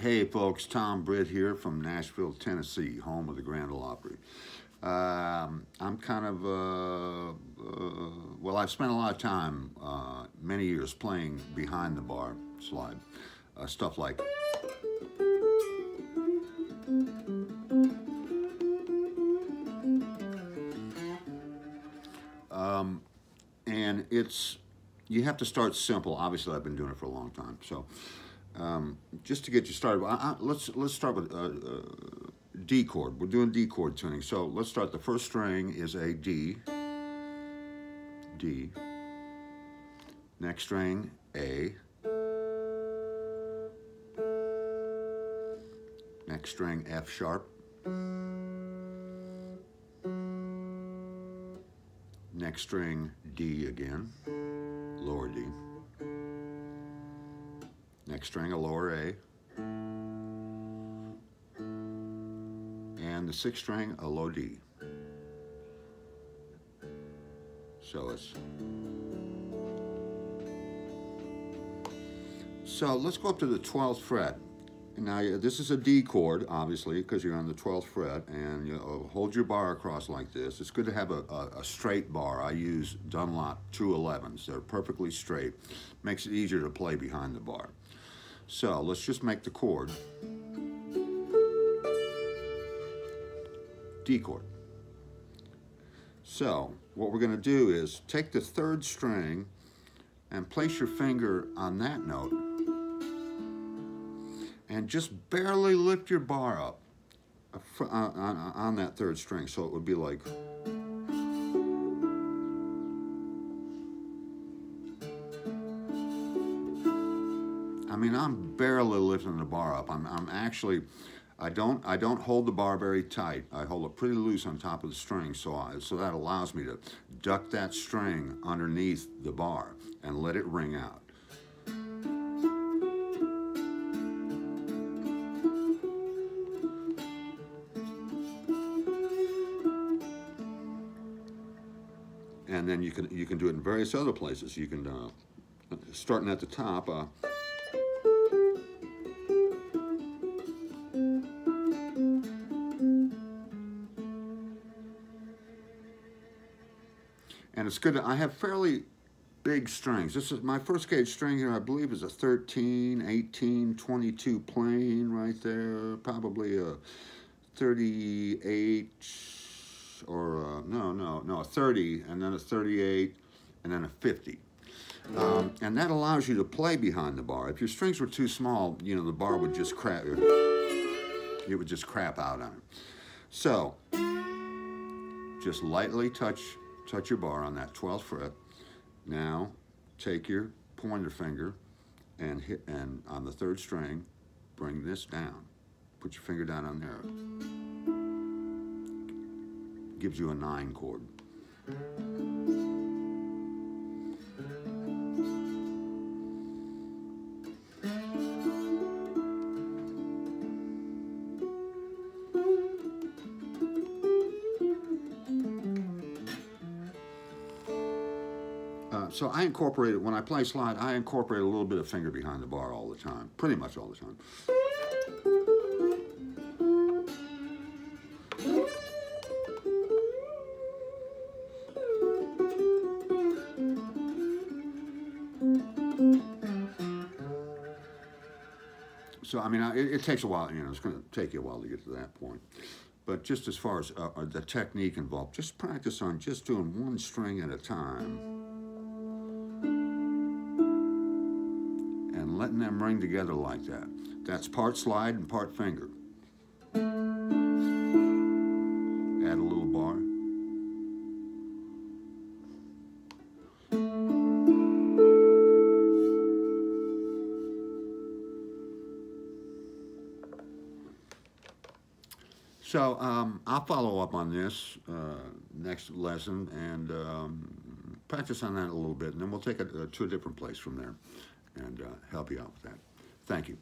Hey folks, Tom Britt here from Nashville, Tennessee, home of the Grand Ole Opry. Um, I'm kind of, uh, uh, well, I've spent a lot of time, uh, many years playing behind the bar slide. Uh, stuff like. Um, and it's, you have to start simple. Obviously, I've been doing it for a long time. So um, just to get you started, I, I, let's let's start with uh, uh, D chord. We're doing D chord tuning. So let's start. The first string is a D. D. Next string, A. Next string, F sharp. Next string, D again, lower D. Next string, a lower A. And the sixth string, a low D. So it's... So let's go up to the 12th fret. Now, this is a D chord, obviously, because you're on the 12th fret, and you know, hold your bar across like this. It's good to have a, a, a, straight bar. I use Dunlop 211s. They're perfectly straight. Makes it easier to play behind the bar. So let's just make the chord D chord. So what we're going to do is take the third string and place your finger on that note and just barely lift your bar up uh, on, on that third string. So it would be like... I mean, I'm barely lifting the bar up. I'm, I'm actually, I don't, I don't hold the bar very tight. I hold it pretty loose on top of the string, so I, so that allows me to duck that string underneath the bar and let it ring out. and then you can you can do it in various other places. You can uh, starting at the top. Uh, and it's good. I have fairly big strings. This is my first gauge string here, I believe is a 13, 18, 22 plain right there. Probably a 38 or uh, no, no, no, a 30, and then a 38, and then a 50. Um, and that allows you to play behind the bar. If your strings were too small, you know, the bar would just crap, it would just crap out on it. So, just lightly touch, touch your bar on that 12th fret. Now, take your pointer finger and hit, and on the third string, bring this down. Put your finger down on there gives you a nine chord. So I incorporate when I play slide, I incorporate a little bit of finger behind the bar all the time, pretty much all the time. So, I mean, it, it, takes a while, you know, it's going to take you a while to get to that point. But just as far as uh, uh, the technique involved, just practice on just doing one string at a time. Letting them ring together like that. That's part slide and part finger. Add a little bar. So um, I'll follow up on this uh, next lesson and um, practice on that a little bit, and then we'll take it uh, to a different place from there and uh, help you out with that. Thank you.